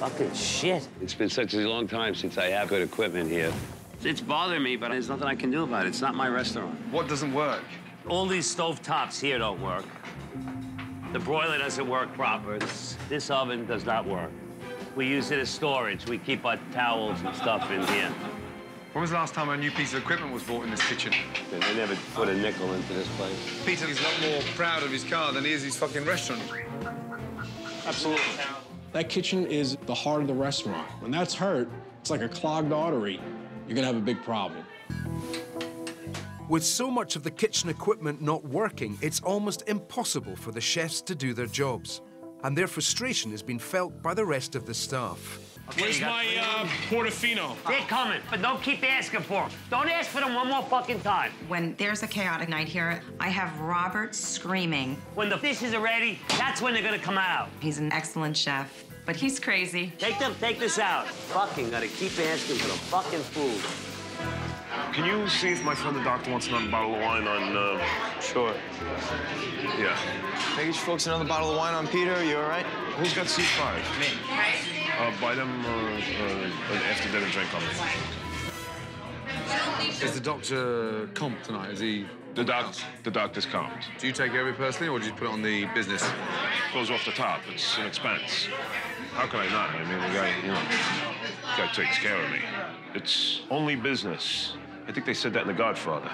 Fucking shit. It's been such a long time since I have good equipment here. It's bothering me, but there's nothing I can do about it. It's not my restaurant. What doesn't work? All these stove tops here don't work. The broiler doesn't work proper. This, this oven does not work. We use it as storage. We keep our towels and stuff in here. When was the last time a new piece of equipment was bought in this kitchen? They never put a nickel into this place. Peter is a lot more proud of his car than he is his fucking restaurant. Absolutely. That kitchen is the heart of the restaurant. When that's hurt, it's like a clogged artery. You're gonna have a big problem. With so much of the kitchen equipment not working, it's almost impossible for the chefs to do their jobs. And their frustration has been felt by the rest of the staff. Where's my uh, Portofino? They're coming, but don't keep asking for them. Don't ask for them one more fucking time. When there's a chaotic night here, I have Robert screaming. When the dishes are ready, that's when they're gonna come out. He's an excellent chef, but he's crazy. Take them, take this out. Fucking gotta keep asking for the fucking food. Can you see if my friend the doctor wants another bottle of wine on, uh... Sure. Yeah. Can I get you folks another bottle of wine on Peter? You all right? Who's got C5? Me. Uh, buy them uh, uh, an after dinner drink on me. Is the doctor comp tonight? Is he? The doc, the doctor's comped. Do you take care of it personally, or do you put it on the business? Goes off the top. It's an expense. How can I not? I mean, the guy, you know, the guy takes care of me. It's only business. I think they said that in The Godfather.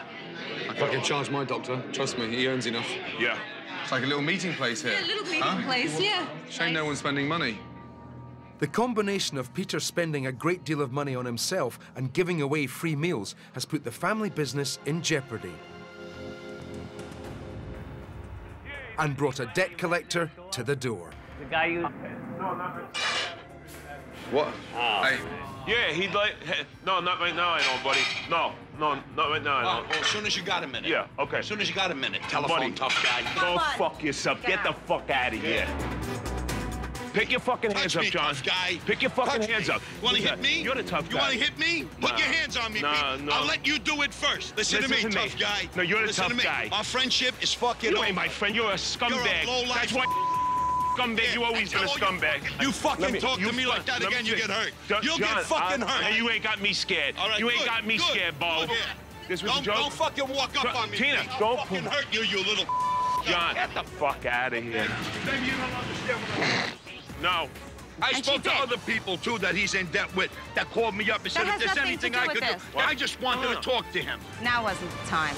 I fucking charge my doctor. Trust me, he earns enough. Yeah. It's like a little meeting place here. A little meeting Huh? place, yeah. Shame no one's spending money. The combination of Peter spending a great deal of money on himself and giving away free meals has put the family business in jeopardy. And brought a debt collector to the door. The guy you. What? Oh. Hey, Yeah, he'd like... No, not right now, I don't, buddy. No, no, not right now, I Well, don't. well, as soon as you got a minute. Yeah, okay. As soon as you got a minute. Telephone Buddy. tough guy. Go fuck yourself. Get the fuck out of here. Pick your fucking hands Touch up, me, John. tough guy. Pick your fucking Touch hands me. up. You want to hit me? You're the tough guy. You want to hit me? Put Nah. your hands on me, Nah, Pete. no. I'll let you do it first. Listen, Listen to me, to me. tough guy. No, you're the Listen tough to guy. Our friendship is fucking You over. ain't my friend. You're a scumbag. lowlife. That's why scumbag. You always been a you scumbag. You fucking me- talk to me like that again, you get hurt. John- You'll get fucking I- hurt. Hey, you ain't got me scared. All right, you ain't good, got me good, scared, Bo. good. This was don't, a joke. Don't fucking walk up John- on me. Tina, I'll don't fucking hurt you, you little. John, get the fuck out of here. Maybe you don't understand what I'm No. I And spoke to did. other people too that he's in debt with that called me up and said if there's anything I could this. do. I just wanted No, to talk to him. Now wasn't the time.